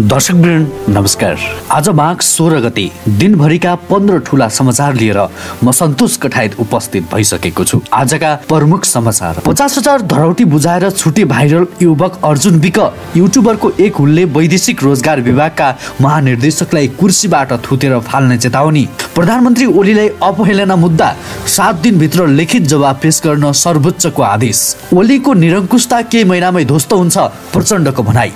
दर्शकवृन्द नमस्कार। आज माघ सोह्र गते दिनभरिका पन्ध्र ठुला समाचार लिएर म सन्तोष कठायत उपस्थित भइसकेको छु। आजका प्रमुख समाचार। पचास हजार धरौटी बुझाएर छुटे भाइरल युवक अर्जुन विक युट्युबरको एक हुलले वैदेशिक रोजगार विभागका महानिर्देशकलाई कुर्सीबाट थुतेर फाल्ने चेतावनी। प्रधानमन्त्री ओलीलाई अपहेलना मुद्दा सात दिनभित्र लिखित जवाब पेश गर्न सर्वोच्चको आदेश। ओलीको निरङ्कुशता केही महिनामै ध्वस्त हुन्छ प्रचण्डको भनाई।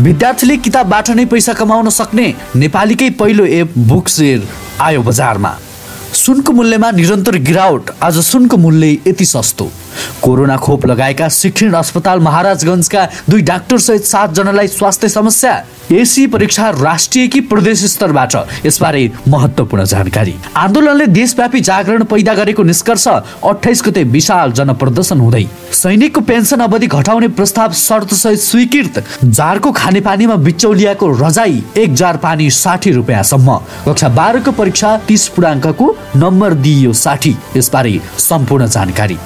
विद्यार्थीले किताबबाट नै पैसा कमाउन सक्ने नेपालीकै पहिलो एप बुक सेयर आयो बजारमा। सुनको मूल्यमा निरन्तर गिरावट आज सुनको मूल्य यति सस्तो। कोरोना खोप लगाएका शिक्षण अस्पताल महाराजगञ्जका दुई डाक्टर सहित सातजनालाई स्वास्थ्य समस्या एसी परीक्षा राष्ट्रिय कि प्रदेश स्तरबाट? यसबारे महत्त्वपूर्ण जानकारी। आन्दोलनले देशव्यापी जागरण पैदा गरेको निष्कर्ष अठाइस गते विशाल जनप्रदर्शन हुँदै। सैनिकको पेन्सन अवधि घटाउने प्रस्ताव शर्तसहित स्वीकृत। जारको खानेपानीमा बिचौलियाको रजाई एक जार पानी साठी रुपियाँसम्म। कक्षा बाह्रको परीक्षा तिस पूर्णाङ्कको नम्बर दिइयो साठी। यसबारे सम्पूर्ण जानकारी।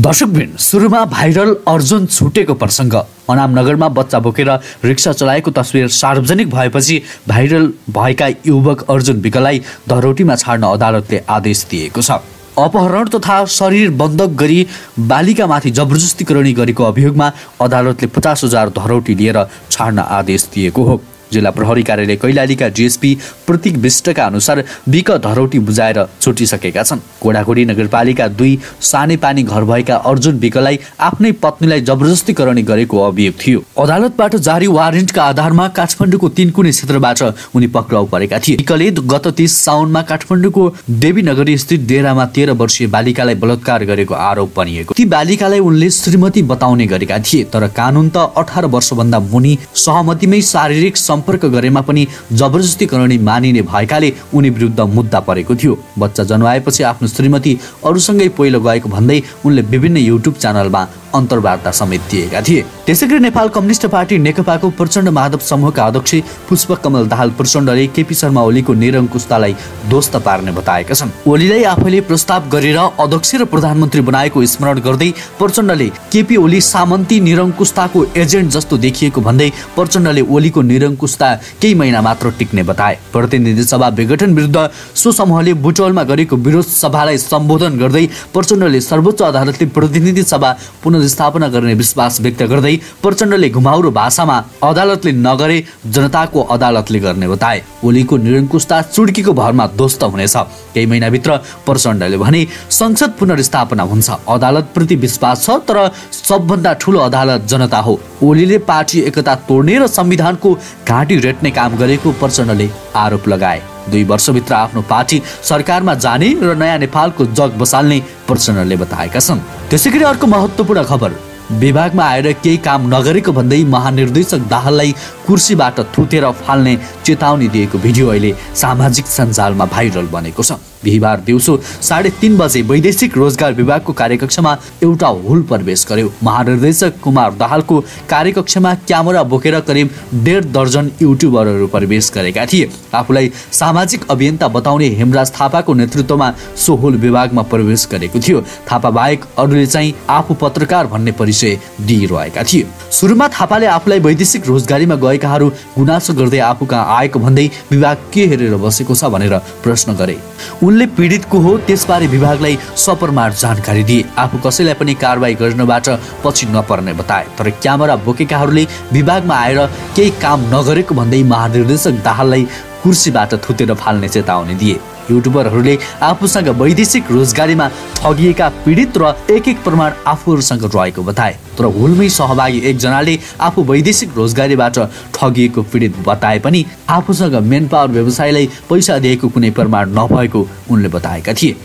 दर्शकबिन सुरुमा भाइरल अर्जुन छुटेको प्रसङ्ग। अनामनगरमा बच्चा बोकेर रिक्सा चलाएको तस्विर सार्वजनिक भएपछि भाइरल भएका युवक अर्जुन विकलाई धरोटीमा छाड्न अदालतले आदेश दिएको छ। अपहरण तथा शरीर बन्धक गरी बालिकामाथि जबरजस्तीकरणी गरेको अभियोगमा अदालतले पचास हजार धरौटी लिएर छाड्न आदेश दिएको हो। जिल्ला प्रहरी कार्यालय कैलालीका डिएसपी प्रतीक विष्टका अनुसार बिक धरौटी बुझाएर छुटिसकेका छन्। घोडाघोडी नगरपालिका दुई साने पानी घर भएका अर्जुन विकलाई आफ्नै पत्नीलाई जबरजस्तीकरण गरेको अभियोग थियो। अदालतबाट जारी वारेन्टका आधारमा काठमाडौँको तिनकुने क्षेत्रबाट उनी पक्राउ परेका थिए। विकले गत तिस साउनमा काठमाडौँको देवीनगरी स्थित डेरामा तेह्र वर्षीय बालिकालाई बलात्कार गरेको आरोप बनिएको। ती बालिकालाई उनले श्रीमती बताउने गरेका थिए तर कानुन त अठार वर्षभन्दा मुनि सहमतिमै शारीरिक सम्पर्क गरेमा पनि जबरजस्ती गर्ने मानिने भएकाले उनी विरुद्ध मुद्दा परेको थियो। बच्चा जन्माएपछि आफ्नो श्रीमती अरूसँगै पहिलो गएको भन्दै उनले विभिन्न युट्युब च्यानलमा अन्तर्वार्ता समेत दिएका थिए। त्यसै गरी नेपाल कम्युनिस्ट पार्टी नेकपाको प्रचण्ड माधव समूहका अध्यक्ष पुष्पकमल दाहाल प्रचण्डले केपी शर्मा ओलीको निरङ्कुशतालाई ध्वस्त पार्ने बताएका छन्। ओलीलाई आफैले प्रस्ताव गरेर अध्यक्ष र प्रधानमन्त्री बनाएको स्मरण गर्दै प्रचण्डले केपी ओली सामन्ती निरङ्कुशताको एजेन्ट जस्तो देखिएको भन्दै प्रचण्डले ओलीको निरङ्कुशता केही महिना मात्र टिक्ने बताए। प्रतिनिधि सभा विघटन विरुद्ध सो समूहले बुटवलमा गरेको विरोध सभालाई सम्बोधन गर्दै प्रचण्डले सर्वोच्च अदालतले प्रतिनिधि सभा पुनः पुनर्स्थापना गर्ने विश्वास व्यक्त गर्दै प्रचण्डले घुमाउरो भाषामा अदालतले नगरे जनताको अदालतले गर्ने बताए ओलीको निरङ्कुशता चुड्कीको भरमा ध्वस्त हुनेछ। केही महिनाभित्र प्रचण्डले भने संसद पुनर्स्थापना हुन्छ। अदालतप्रति विश्वास छ तर सबभन्दा ठुलो अदालत जनता हो। ओलीले पार्टी एकता तोड्ने र संविधानको घाँटी रेट्ने काम गरेको प्रचण्डले आरोप लगाए। दुई वर्षभित्र आफ्नो पार्टी सरकारमा जाने र नयाँ नेपालको जग बसाल्ने प्रचण्डले बताएका छन्। त्यसै गरी अर्को महत्त्वपूर्ण खबर। विभागमा आएर केही काम नगरेको भन्दै महानिर्देशक दाहाललाई कुर्सीबाट थुतेर फाल्ने चेतावनी दिएको भिडियो अहिले सामाजिक सञ्जालमा भाइरल बनेको छ। बिहिबार दिउँसो साढे तिन बजे वैदेशिक रोजगार विभागको कार्यकक्षमा एउटा हुल प्रवेश गर्यो। महानिर्देशक कुमार दाहालको कार्यकक्षमा क्यामेरा बोकेर करिब डेढ दर्जन युट्युबरहरू प्रवेश गरेका थिए। आफूलाई सामाजिक अभियन्ता बताउने हेमराज थापाको नेतृत्वमा सो हुल विभागमा प्रवेश गरेको थियो। थापा बाहेक अरूले चाहिँ आफू पत्रकार भन्ने परिचय दिइरहेका थिए। सुरुमा थापाले आफूलाई वैदेशिक रोजगारीमा गएकाहरू गुनासो गर्दै आफू कहाँ आएको भन्दै विभाग के हेरेर बसेको छ भनेर प्रश्न गरे। उनले पीडितको हो त्यसबारे विभागलाई सपरमार जानकारी दिए। आफू कसैलाई पनि कारवाही गर्नबाट पछि नपर्ने बताए। तर क्यामेरा बोकेकाहरूले विभागमा आएर केही काम नगरेको भन्दै महानिर्देशक दाहाललाई कुर्सीबाट थुतेर फाल्ने चेतावनी दिए। युट्युबरहरूले आफूसँग वैदेशिक रोजगारीमा ठगिएका पीडित र एक एक प्रमाण आफूहरूसँग रहेको बताए। तर हुलमै सहभागी एकजनाले आफू वैदेशिक रोजगारीबाट ठगिएको पीडित बताए पनि आफूसँग मेन पावर व्यवसायलाई पैसा दिएको कुनै प्रमाण नभएको उनले बताएका थिए।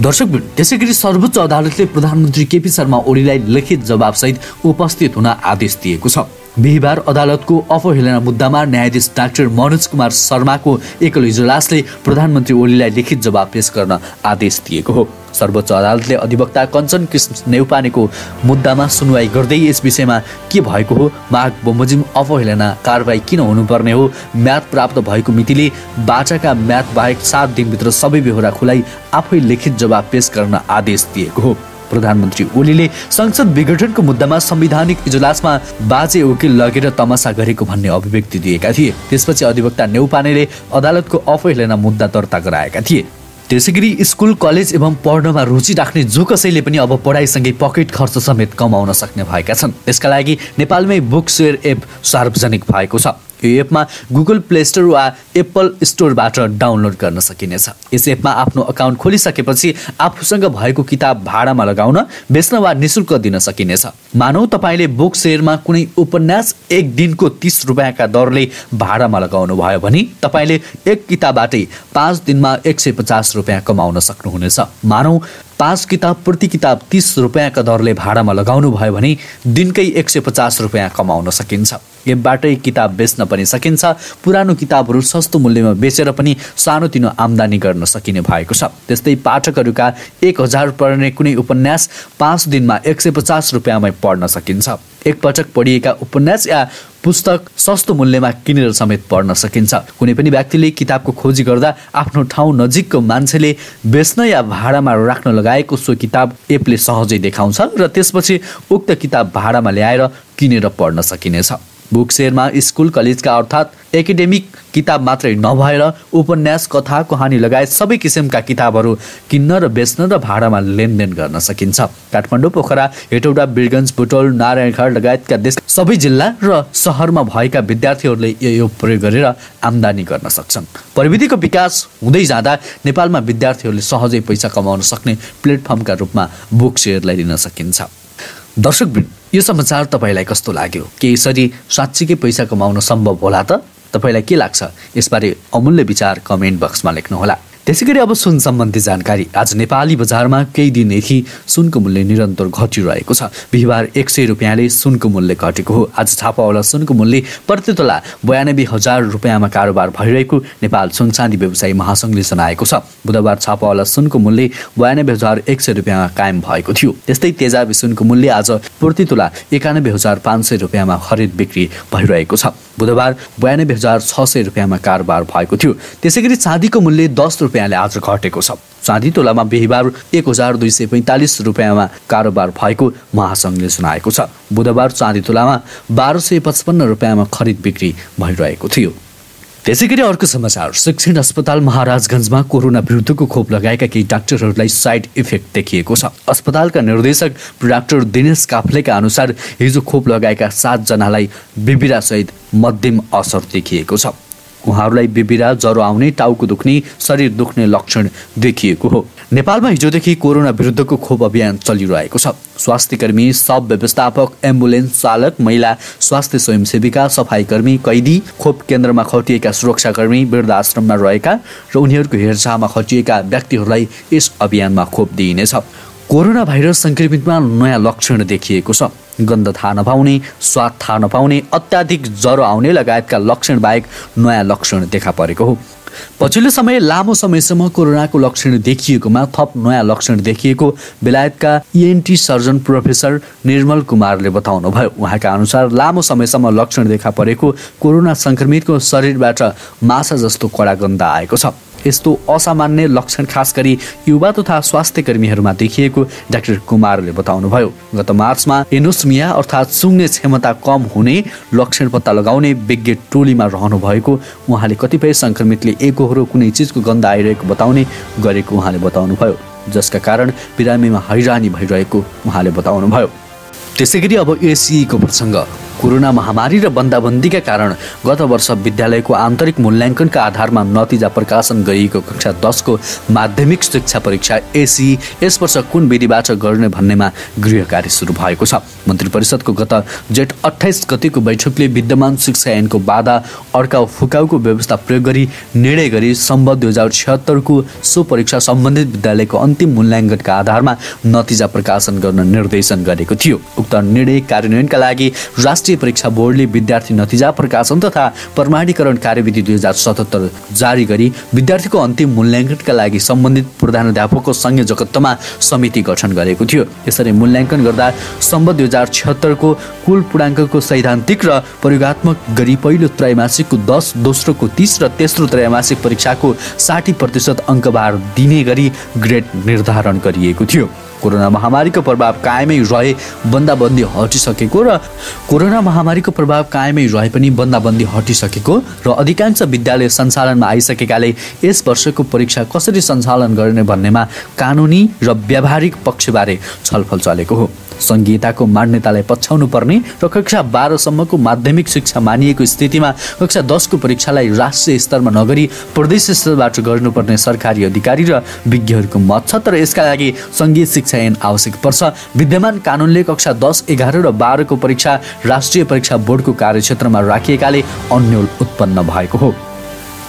दर्शक त्यसै गरी सर्वोच्च अदालतले प्रधानमन्त्री केपी शर्मा ओलीलाई लिखित जवाबसहित उपस्थित हुन आदेश दिएको छ। बिहिबार अदालतको अपहेलना मुद्दामा न्यायाधीश डाक्टर मनोज कुमार शर्माको एकल इजलासले प्रधानमन्त्री ओलीलाई लिखित जवाब पेश गर्न आदेश दिएको हो। सर्वोच्च अदालतले अधिवक्ता कञ्चन कृष्ण नेउपानेको मुद्दामा सुनवाई गर्दै यस विषयमा के भएको हो माघ बमोजिम अपहेलना कारवाही किन हुनुपर्ने हो म्याद प्राप्त भएको मितिले बाटाका म्याद बाहेक सात दिनभित्र सबै बेहोरा खुलाई आफै लिखित जवाब पेश गर्न आदेश दिएको हो। प्रधानमन्त्री ओलीले संसद विघटनको मुद्दामा संवैधानिक इजलासमा बाजे वकिल लगेर तमासा गरेको भन्ने अभिव्यक्ति दिएका थिए। त्यसपछि अधिवक्ता नेउपानेले अदालतको अवहेलना मुद्दा दर्ता गराएका थिए। त्यसै गरी स्कुल कलेज एवं पढ्नमा रुचि राख्ने जो कसैले पनि अब पढाइसँगै पकेट खर्च समेत कमाउन सक्ने भएका छन्। त्यसका लागि नेपालमै बुक सेयर एप सार्वजनिक भएको छ। यो एपमा गुगल प्ले स्टोर वा एप्पल स्टोरबाट डाउनलोड गर्न सकिनेछ। यस एपमा आफ्नो अकाउन्ट खोलिसकेपछि आफूसँग भएको किताब भाडामा लगाउन बेच्न वा निशुल्क दिन सकिनेछ। मानौ तपाईँले बुक सेयरमा कुनै उपन्यास एक दिनको तिस रुपियाँका दरले भाडामा लगाउनु भयो भने तपाईँले एक किताबबाटै पाँच दिनमा एक सय पचास रुपियाँ कमाउन सक्नुहुनेछ। मानौ पाँच किताब प्रति किताब तिस रुपियाँका दरले भाडामा लगाउनु भयो भने दिनकै एक सय पचास रुपियाँ कमाउन सकिन्छ। एपबाटै किताब बेच्न पनि सकिन्छ। पुरानो किताबहरू सस्तो मूल्यमा बेचेर पनि सानोतिनो आम्दानी गर्न सकिने भएको छ। त्यस्तै पाठकहरूका एक हजार पर्ने कुनै उपन्यास पाँच दिनमा एक सय पचास रुपियाँमै पढ्न सकिन्छ। एकपटक पढिएका उपन्यास या पुस्तक सस्तो मूल्यमा किनेर समेत पढ्न सकिन्छ। कुनै पनि व्यक्तिले किताबको खोजी गर्दा आफ्नो ठाउँ नजिकको मान्छेले बेच्न या भाडामा राख्न लगाएको सो किताब एपले सहजै देखाउँछ र त्यसपछि उक्त किताब भाडामा ल्याएर किनेर पढ्न सकिनेछ। बुक सेयरमा स्कुल कलेजका अर्थात् एकाडेमिक किताब मात्रै नभएर उपन्यास कथा कहानी लगायत सबै किसिमका किताबहरू किन्न र बेच्न र भाडामा लेनदेन गर्न सकिन्छ। काठमाडौँ पोखरा हेटौडा बिरगन्ज बुटोल नारायणघाट लगायतका देश सबै जिल्ला र सहरमा भएका विद्यार्थीहरूले यो प्रयोग गरेर आम्दानी गर्न सक्छन्। प्रविधिको विकास हुँदै जाँदा नेपालमा विद्यार्थीहरूले सहजै पैसा कमाउन सक्ने प्लेटफर्मका रूपमा बुक सेयरलाई लिन सकिन्छ। दर्शकवृन्द यो समाचार तपाईँलाई कस्तो लाग्यो? के यसरी साँच्चीकै पैसा कमाउन सम्भव होला त? तपाईँलाई के लाग्छ? यसबारे अमूल्य विचार कमेन्ट बक्समा लेख्नुहोला। त्यसै गरी अब सुन सम्बन्धी जानकारी। आज नेपाली बजारमा केही दिनदेखि सुनको मूल्य निरन्तर घटिरहेको छ। बिहिबार एक सय रुपियाँले सुनको मूल्य घटेको हो। आज छापावाला सुनको मूल्य प्रति तोला बयानब्बे हजार रुपियाँमा कारोबार भइरहेको नेपाल सुन चाँदी व्यवसायी महासङ्घले जनाएको छ। बुधबार छापावाला सुनको मूल्य बयानब्बे हजार एक सय रुपियाँमा कायम भएको थियो। त्यस्तै तेजाबी सुनको मूल्य आज प्रति तोला एकानब्बे हजार पाँच सय रुपियाँमा खरिद बिक्री भइरहेको छ। बुधबार बयानब्बे हजार छ सय रुपियाँमा कारोबार भएको थियो। त्यसै गरी चाँदीको मूल्य दस रुपियाँले आज घटेको छ। चाँदी तोलामा बिहिबार एक हजार दुई सय पैँतालिस रुपियाँमा कारोबार भएको महासङ्घले सुनाएको छ। बुधबार चाँदी तोलामा बाह्र सय पचपन्न रुपियाँमा खरिद बिक्री भइरहेको थियो। त्यसै गरी अर्को समाचार। शिक्षण अस्पताल महाराजगञ्जमा कोरोना विरुद्धको खोप लगाएका केही डाक्टरहरूलाई साइड इफेक्ट देखिएको छ। अस्पतालका निर्देशक डाक्टर दिनेश काफ्लेका अनुसार हिजो खोप लगाएका सातजनालाई बिबिरासहित मध्यम असर देखिएको छ। उहाँहरूलाई बिबिरा ज्वरो आउने टाउको दुख्ने शरीर दुख्ने लक्षण देखिएको हो। नेपालमा हिजोदेखि कोरोना विरुद्धको खोप अभियान चलिरहेको छ। स्वास्थ्य कर्मी सब व्यवस्थापक एम्बुलेन्स चालक महिला स्वास्थ्य स्वयंसेविका सफाईकर्मी कैदी खोप केन्द्रमा खटिएका सुरक्षाकर्मी वृद्धाश्रममा रहेका र उनीहरूको हेरचाहमा खटिएका व्यक्तिहरूलाई यस अभियानमा खोप दिइनेछ। कोरोना भाइरस सङ्क्रमितमा नयाँ लक्षण देखिएको छ। गन्ध थाहा नपाउने स्वाद थाहा नपाउने अत्याधिक ज्वरो आउने लगायतका लक्षण बाहेक नयाँ लक्षण देखा परेको हो। पछिल्लो समय लामो समयसम्म कोरोनाको लक्षण देखिएकोमा थप नयाँ लक्षण देखिएको बेलायतका इएनटी सर्जन प्रोफेसर निर्मल कुमारले बताउनुभयो। उहाँका अनुसार लामो समयसम्म लक्षण देखा परेको कोरोना सङ्क्रमितको शरीरबाट माछा जस्तो कडा गन्ध आएको छ। यस्तो असामान्य लक्षण खास गरी युवा तथा स्वास्थ्य कर्मीहरूमा देखिएको डाक्टर कुमारले बताउनुभयो। गत मार्चमा एनोस्मिया अर्थात् सुँग्ने क्षमता कम हुने लक्षण पत्ता लगाउने विज्ञ टोलीमा रहनु भएको उहाँले कतिपय सङ्क्रमितले एकहोरो कुनै चिजको गन्ध आइरहेको बताउने गरेको उहाँले बताउनुभयो। जसका कारण बिरामीमा हैरानी भइरहेको उहाँले बताउनुभयो। त्यसै गरी अब एसिईको प्रसङ्ग। कोरोना महामारी र बन्दाबन्दीका कारण गत वर्ष विद्यालयको आन्तरिक मूल्याङ्कनका आधारमा नतिजा प्रकाशन गरिएको कक्षा दसको माध्यमिक शिक्षा परीक्षा एसी यस वर्ष कुन विधिबाट गर्ने भन्नेमा गृह कार्य सुरु भएको छ। मन्त्री परिषदको गत जेठ अठाइस गतिको बैठकले विद्यमान शिक्षा ऐनको बाधा अड्काउ फुकाउको व्यवस्था प्रयोग गरी निर्णय गरी सम्बद्ध दुई हजार छिहत्तरको सो परीक्षा सम्बन्धित विद्यालयको अन्तिम मूल्याङ्कनका आधारमा नतिजा प्रकाशन गर्न निर्देशन गरेको थियो। उक्त निर्णय कार्यान्वयनका लागि राष्ट्रिय राष्ट्रिय परीक्षा बोर्डले विद्यार्थी नतिजा प्रकाशन तथा प्रमाणीकरण कार्यविधि दुई हजार सतहत्तर जारी गरी विद्यार्थीको अन्तिम मूल्याङ्कनका लागि सम्बन्धित प्रधानध्यापकको संयोजकत्वमा समिति गठन गरेको थियो। यसरी मूल्याङ्कन गर्दा सम्बन्ध दुई हजार छिहत्तरको कुल पूर्णाङ्कको सैद्धान्तिक र प्रयोगत्मक गरी पहिलो त्रैमासिकको दस दोस्रोको तिस र तेस्रो त्रैमासिक परीक्षाको साठी प्रतिशत अङ्कभार दिने गरी ग्रेड निर्धारण गरिएको थियो। कोरोना महामारीको प्रभाव कायमै रहे बन्दाबन्दी हटिसकेको र कोरोना महामारीको प्रभाव कायमै रहे पनि बन्दाबन्दी हटिसकेको र अधिकांश विद्यालय सञ्चालनमा आइसकेकाले यस वर्षको परीक्षा कसरी सञ्चालन गर्ने भन्नेमा कानुनी र व्यावहारिक पक्षबारे छलफल चलेको हो। सङ्घीयताको मान्यतालाई पछ्याउनु पर्ने र कक्षा बाह्रसम्मको माध्यमिक शिक्षा मानिएको स्थितिमा कक्षा दसको परीक्षालाई राष्ट्रिय स्तरमा नगरी प्रदेश स्तरबाट गर्नुपर्ने सरकारी अधिकारी र विज्ञहरूको मत छ तर यसका लागि सङ्घीय शिक्षा ऐन आवश्यक पर्छ। विद्यमान कानुनले कक्षा दस एघार र बाह्रको परीक्षा राष्ट्रिय परीक्षा बोर्डको कार्यक्षेत्रमा राखिएकाले अन्यल उत्पन्न भएको हो।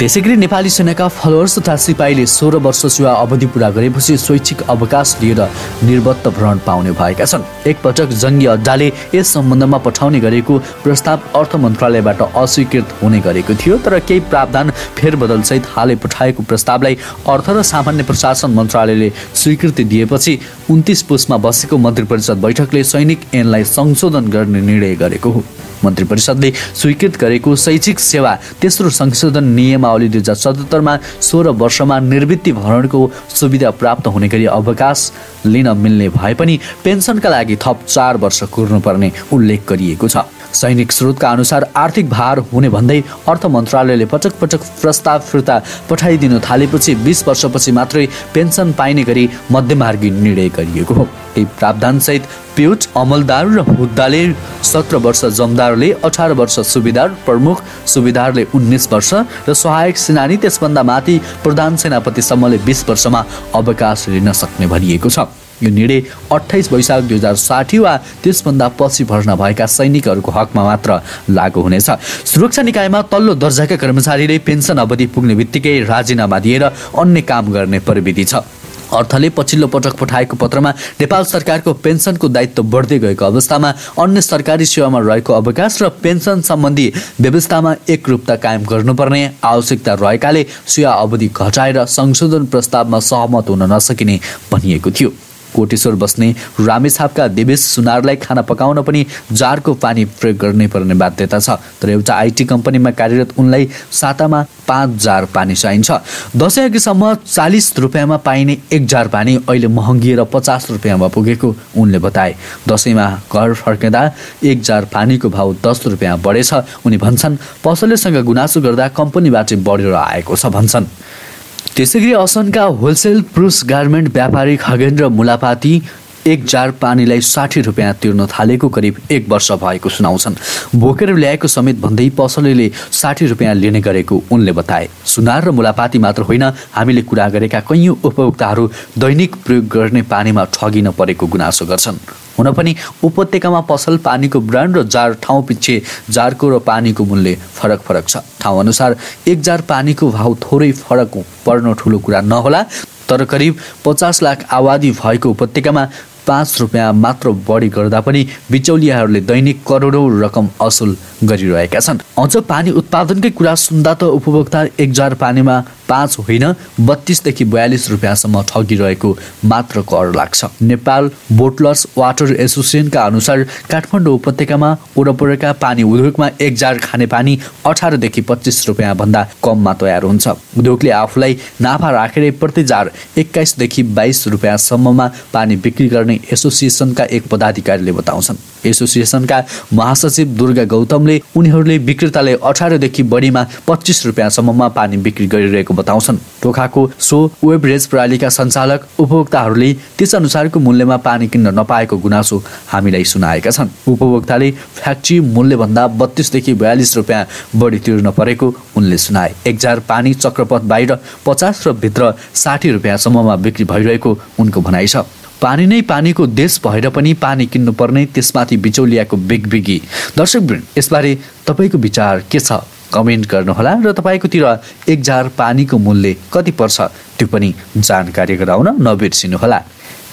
त्यसै गरी नेपाली सेनाका फलोवर्स तथा सिपाहीले सोह्र वर्ष सेवा अवधि पुरा गरेपछि स्वैच्छिक अवकाश लिएर निर्वत्त भ्रमण पाउने भएका छन्। एकपटक जङ्गी अड्डाले यस सम्बन्धमा पठाउने गरेको प्रस्ताव अर्थ मन्त्रालयबाट अस्वीकृत हुने गरेको थियो तर केही प्रावधान फेरबदलसहित हालै पठाएको प्रस्तावलाई अर्थ र सामान्य प्रशासन मन्त्रालयले स्वीकृति दिएपछि उन्तिस पुसमा बसेको मन्त्री परिषद बैठकले सैनिक ऐनलाई संशोधन गर्ने निर्णय गरेको हो। मन्त्री परिषदले स्वीकृत गरेको शैक्षिक सेवा तेस्रो संशोधन नियमावली दुई हजार सतहत्तरमा सोह्र वर्षमा निर्वृत्ति भरणको सुविधा प्राप्त हुने गरी अवकाश लिन मिल्ने भए पनि पेन्सनका लागि थप चार वर्ष कुर्नुपर्ने उल्लेख गरिएको छ। सैनिक स्रोतका अनुसार आर्थिक भार हुने भन्दै अर्थ मन्त्रालयले पटक पटक प्रस्ताव फिर्ता पठाइदिन थालेपछि बिस वर्षपछि मात्रै पेन्सन पाइने गरी मध्यमार्गी निर्णय गरिएको हो। यही प्रावधानसहित पिउट अमलदार र हुद्दाले सत्र वर्ष जमदारले अठार वर्ष सुविधार प्रमुख सुविधारले उन्नाइस वर्ष र सहायक सेनानी त्यसभन्दा माथि प्रधान सेनापतिसम्मले बिस वर्षमा अवकाश लिन सक्ने भनिएको छ। यो निर्णय अठाइस वैशाख दुई हजार साठी वा त्यसभन्दा पछि भर्ना भएका सैनिकहरूको हकमा मात्र लागू हुनेछ। सुरक्षा निकायमा तल्लो दर्जाका कर्मचारीले पेन्सन अवधि पुग्ने बित्तिकै राजीनामा दिएर अन्य काम गर्ने प्रविधि छ। अर्थले पछिल्लो पटक पठाएको पत्रमा नेपाल सरकारको पेन्सनको दायित्व बढ्दै गएको अवस्थामा अन्य सरकारी सेवामा रहेको अवकाश र पेन्सन सम्बन्धी व्यवस्थामा एकरूपता कायम गर्नुपर्ने आवश्यकता रहेकाले सेवा अवधि घटाएर संशोधन प्रस्तावमा सहमत हुन नसकिने भनिएको थियो। कोटेश्वर बस्ने रामेछापका देवेश सुनारलाई खाना पकाउन पनि जारको पानी प्रयोग गर्नै पर्ने बाध्यता छ। तर एउटा आइटी कम्पनीमा कार्यरत उनलाई सातामा पाँच जार पानी चाहिन्छ। दसैँ अघिसम्म चालिस रुपियाँमा पाइने एक जार पानी अहिले महँगिएर पचास रुपियाँमा पुगेको उनले बताए। दसैँमा घर फर्किँदा एक जार पानीको भाउ दस रुपियाँ बढेछ। उनी भन्छन् पसलेसँग गुनासो गर्दा कम्पनीबाट बढेर आएको छ भन्छन्। त्यसै गरी असनका होलसेल प्रुस गार्मेन्ट व्यापारी खगेन्द्र मुलापाती एक जार पानीलाई साठी रुपियाँ तिर्न थालेको करिब एक वर्ष भएको सुनाउँछन्। बोकेर ल्याएको समेत भन्दै पसलेले साठी रुपियाँ लिने गरेको उनले बताए। सुनार र मुलापाती मात्र होइन हामीले कुरा गरेका कैयौँ उपभोक्ताहरू दैनिक प्रयोग गर्ने पानीमा ठगिन परेको गुनासो गर्छन्। हुन पनि उपत्यकामा पसल पानीको ब्रान्ड र जार ठाउँ पछि जारको र पानीको मूल्य फरक फरक छ। ठाउँ अनुसार एक जार पानीको भाउ थोरै फरक पर्न ठुलो कुरा नहोला तर करिब पचास लाख आबादी भएको उपत्यकामा पाँच रुपियाँ मात्र बढी गर्दा पनि बिचौलियाहरूले दैनिक करोडौँ रकम असुल गरिरहेका छन्। अझ पानी उत्पादनकै कुरा सुन्दा त उपभोक्ता एक जार पानीमा पाँच होइन बत्तिसदेखि बयालिस रुपियाँसम्म ठगिरहेको मात्र कर लाग्छ। नेपाल बोटलर्स वाटर एसोसिएसनका अनुसार काठमाडौँ उपत्यकामा वरपरका पानी उद्योगमा एक जार खाने पानी अठारदेखि पच्चिस रुपियाँ भन्दा कममा तयार हुन्छ। उद्योगले आफूलाई नाफा राखेर प्रति जार एक्काइसदेखि बाइस रुपियाँसम्ममा पानी बिक्री गर्ने एसोसिएसनका एक पदाधिकारीले बताउँछन्। एसोसिएसनका महासचिव दुर्गा गौतमले उनीहरूले विक्रेताले अठारदेखि बढीमा पच्चिस रुपियाँसम्ममा पानी बिक्री गरिरहेको बताउँछन्। टोखाको सो वेबरेज प्रणालीका सञ्चालक उपभोक्ताहरूले त्यसअनुसारको मूल्यमा पानी किन्न नपाएको गुनासो हामीलाई सुनाएका छन्। उपभोक्ताले फ्याक्ट्री मूल्यभन्दा बत्तिसदेखि बयालिस रुपियाँ बढी तिर्न परेको उनले सुनाए। एक जार पानी चक्रपथ बाहिर पचास र भित्र साठी रुपियाँसम्ममा बिक्री भइरहेको उनको भनाइ छ। पानी नै पानीको देश भएर पनि पानी किन्नुपर्ने त्यसमाथि बिचौलियाको बिगबिगी दर्शकवृन्द यसबारे तपाईँको विचार के छ? कमेन्ट गर्नुहोला र तपाईँकोतिर एक जार पानीको मूल्य कति पर्छ? त्यो पनि जानकारी गराउन नबिर्सिनुहोला।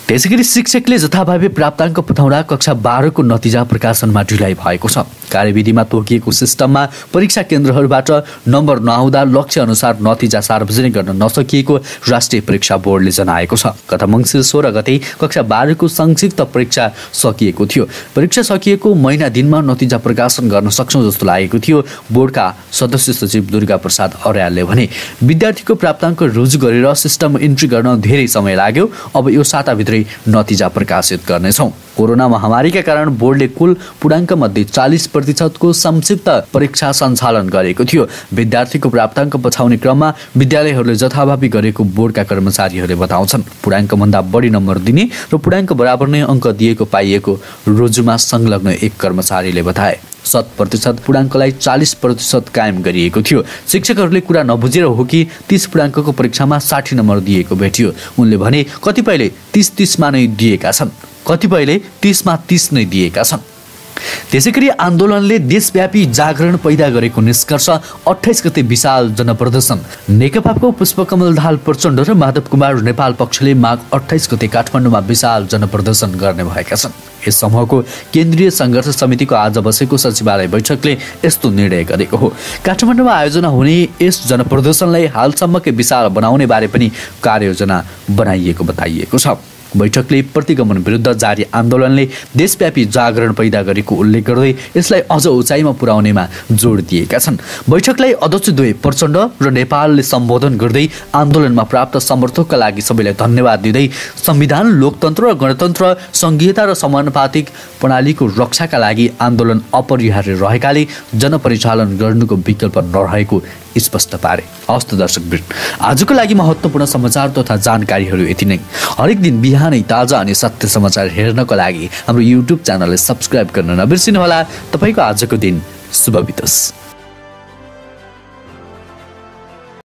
त्यसै गरी शिक्षकले जथाभावी प्राप्ताङ्क पठाउँदा कक्षा बाह्रको नतिजा प्रकाशनमा ढिलाइ भएको छ। कार्यविधिमा तोकिएको सिस्टममा परीक्षा केन्द्रहरूबाट नम्बर नआउँदा लक्ष्य अनुसार नतिजा सार्वजनिक गर्न नसकिएको राष्ट्रिय परीक्षा बोर्डले जनाएको छ। गत मङ्सिर सोह्र गते कक्षा बाह्रको संक्षिप्त परीक्षा सकिएको थियो। परीक्षा सकिएको महिना दिनमा नतिजा प्रकाशन गर्न सक्छौँ जस्तो लागेको थियो बोर्डका सदस्य सचिव दुर्गा प्रसाद अर्यालले भने। विद्यार्थीको प्राप्ताङ्क रुजु गरेर सिस्टम इन्ट्री गर्न धेरै समय लाग्यो अब यो साताभित्रै नतिजा प्रकाशित गर्नेछौँ। कोरोना महामारीका कारण बोर्डले कुल पूर्णाङ्कमध्ये चालिस प्रतिशतको संक्षिप्त परीक्षा सञ्चालन गरेको थियो। विद्यार्थीको प्राप्ताङ्क पछाउने क्रममा विद्यालयहरूले जथाभावी गरेको बोर्डका कर्मचारीहरूले बताउँछन्। पूर्णाङ्कभन्दा बढी नम्बर दिने र पूर्णाङ्क बराबर नै अङ्क दिएको पाइएको रोजुमा संलग्न एक कर्मचारीले बताए। शत प्रतिशत पूर्णाङ्कलाई चालिस प्रतिशत कायम गरिएको थियो। शिक्षकहरूले कुरा नबुझेर हो कि तिस पूर्णाङ्कको परीक्षामा साठी नम्बर दिएको भेटियो। उनले भने कतिपयले तिस तिसमा नै दिएका छन्। कतिपयले तिसमा तिस नै दिएका छन्। त्यसै गरी आन्दोलनले देशव्यापी जागरण पैदा गरेको निष्कर्ष अठाइस गते विशाल जनप्रदर्शन। नेकपाको पुष्पकमल दाहाल प्रचण्ड र माधव कुमार नेपाल पक्षले माघ अठाइस गते काठमाडौँमा विशाल जनप्रदर्शन गर्ने भएका छन्। यस समूहको केन्द्रीय सङ्घर्ष समितिको आज बसेको सचिवालय बैठकले यस्तो निर्णय गरेको हो। काठमाडौँमा आयोजना हुने यस जनप्रदर्शनलाई हालसम्मकै विशाल बनाउने बारे पनि कार्ययोजना बनाइएको बताइएको छ। बैठकले प्रतिगमन विरुद्ध जारी आन्दोलनले देशव्यापी जागरण पैदा गरेको उल्लेख गर्दै यसलाई अझ उचाइमा पुर्याउनेमा जोड दिएका छन्। बैठकलाई अध्यक्ष दुवै प्रचण्ड र नेपालले सम्बोधन गर्दै आन्दोलनमा प्राप्त समर्थकका लागि सबैलाई धन्यवाद दिँदै संविधान लोकतन्त्र र गणतन्त्र सङ्घीयता र समानुपातिक प्रणालीको रक्षाका लागि आन्दोलन अपरिहार्य रहेकाले जनपरिचालन गर्नुको विकल्प नरहेको स्पष्ट पारे। हस्त दर्शक आजको लागि महत्त्वपूर्ण समाचार तथा जानकारीहरू यति नै। हरेक दिन बिहानै ताजा अनि सत्य समाचार हेर्नको लागि हाम्रो युट्युब च्यानललाई सब्सक्राइब गर्न नबिर्सिनुहोला। तपाईँको आजको दिन शुभ बितोस्।